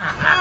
Ha ha!